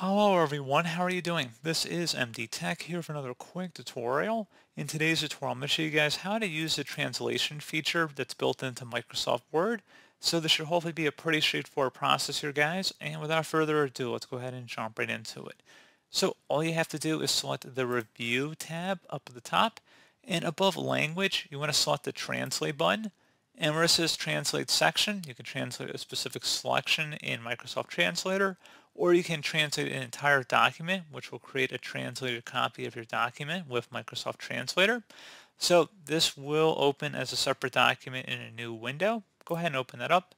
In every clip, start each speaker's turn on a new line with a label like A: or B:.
A: Hello everyone, how are you doing? This is MD Tech here for another quick tutorial. In today's tutorial, I'm going to show you guys how to use the translation feature that's built into Microsoft Word. So this should hopefully be a pretty straightforward process here guys, and without further ado, let's go ahead and jump right into it. So all you have to do is select the Review tab up at the top, and above Language, you want to select the Translate button. And where it says Translate section, you can translate a specific selection in Microsoft Translator, or you can translate an entire document, which will create a translated copy of your document with Microsoft Translator. So this will open as a separate document in a new window. Go ahead and open that up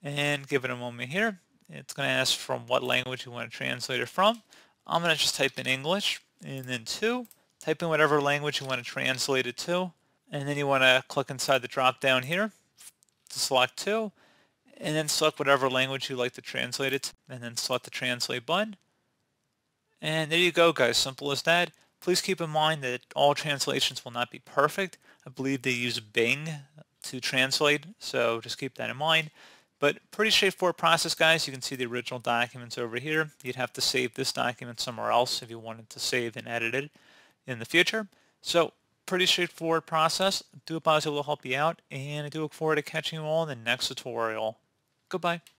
A: and give it a moment here. It's going to ask from what language you want to translate it from. I'm going to just type in English and then two. Type in whatever language you want to translate it to. And then you want to click inside the drop down here to select two and then select whatever language you like to translate it and then select the translate button. And there you go guys, simple as that. Please keep in mind that all translations will not be perfect. I believe they use Bing to translate, so just keep that in mind. But pretty straightforward process guys. You can see the original documents over here. You'd have to save this document somewhere else if you wanted to save and edit it in the future. So pretty straightforward process. I do hope I was able to help you out, and I do look forward to catching you all in the next tutorial. Goodbye.